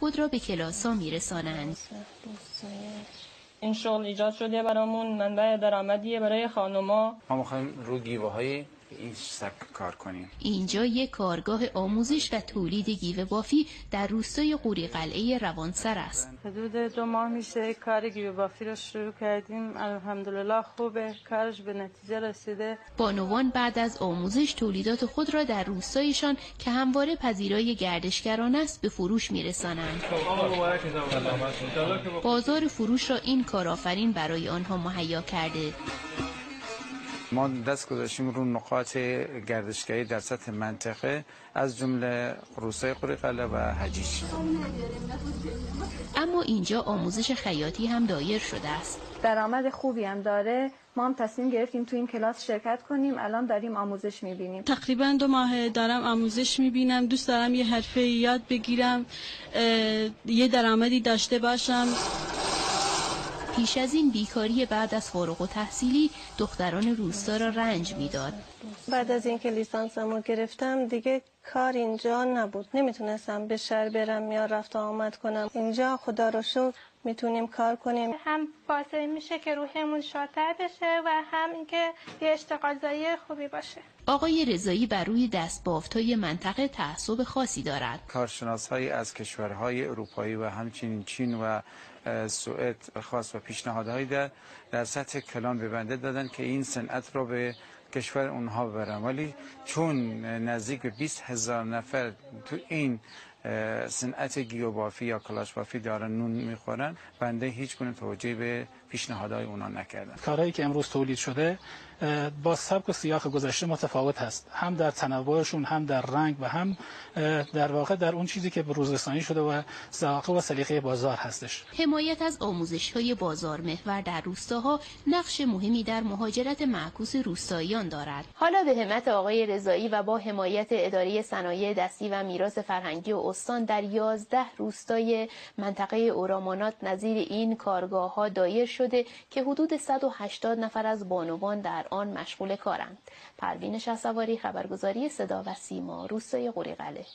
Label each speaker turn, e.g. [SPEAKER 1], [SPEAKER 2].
[SPEAKER 1] خود را به کلاسا میرسانند.
[SPEAKER 2] این شغل ایجاد شده برامون منبع درآمدیه برای خانوما
[SPEAKER 3] ما می‌خوایم رو گیوه های این سبک کار کنیم
[SPEAKER 1] اینجا یک کارگاه آموزش و تولید گیوه بافی در روستای قوری قلعه روانسر است.
[SPEAKER 2] حدود دو ماه میشه کار گیوه بافی رو شروع کردیم. الحمدلله خوبه. کارش به نتیجه رسیده.
[SPEAKER 1] بانوان بعد از آموزش تولیدات خود را در روستایشان که همواره پذیرای گردشگران است به فروش میرسانند. بازار فروش را این کارآفرین برای آنها مهیا کرده.
[SPEAKER 3] ما دست گذاشتیم رو نقاط گردشگری در سطح منطقه از جمله روستای قره و حجیج.
[SPEAKER 1] اما اینجا آموزش خیاطی هم دایر شده است.
[SPEAKER 4] درآمد خوبی هم داره. ما هم تصمیم گرفتیم تو این کلاس شرکت کنیم. الان داریم آموزش می‌بینیم.
[SPEAKER 5] تقریبا دو ماه دارم آموزش می‌بینم. دوست دارم یه حرفه یاد بگیرم یه درآمدی داشته باشم.
[SPEAKER 1] پیش از این بیکاری بعد از فارغ و تحصیلی دختران روستا را رنج می‌داد.
[SPEAKER 6] بعد از اینکه لیسانسمو گرفتم دیگه کار اینجا نبود. نمی‌تونستم به شهر برم یا رفت آمد کنم. اینجا خدا رو شکر می‌تونیم کار کنیم.
[SPEAKER 7] هم باعث میشه که روحمون شادتر بشه و هم اینکه یه اشتغال خوبی باشه.
[SPEAKER 1] آقای رضایی بر روی دست بافتای منطقه تعصب خاصی دارد.
[SPEAKER 3] کارشناس های از کشورهای اروپایی و همچنین چین و سوئد خاص و پیشنهادهایی در در سطح کلان به بنده دادن که این صنعت رو به کشور اونها ببرم ولی چون نزدیک به 20 هزار نفر تو این صنعت گیوبافی یا کلاش بافی دارن نون می‌خورن بنده هیچ گونه توجهی به پیشنهادهای اونا نکردم
[SPEAKER 8] کارهایی که امروز تولید شده با سبک و سیاق گذشته متفاوت هست. هم در تنوعشون هم در رنگ و هم در واقع در اون چیزی که روزرسانی شده و ذائقه و سلیقه بازار هستش.
[SPEAKER 1] حمایت از آموزش های بازار محور در روستاها نقش مهمی در مهاجرت معکوس روستاییان دارد. حالا به همت آقای رضایی و با حمایت اداره صنایع دستی و میراث فرهنگی و استان در 11 روستای منطقه اورامانات نظیر این کارگاه ها دایر شده که حدود 180 نفر از بانوان در آن مشغول کارند. پروین شهسواری خبرگزاری صدا و سیما روستای قلی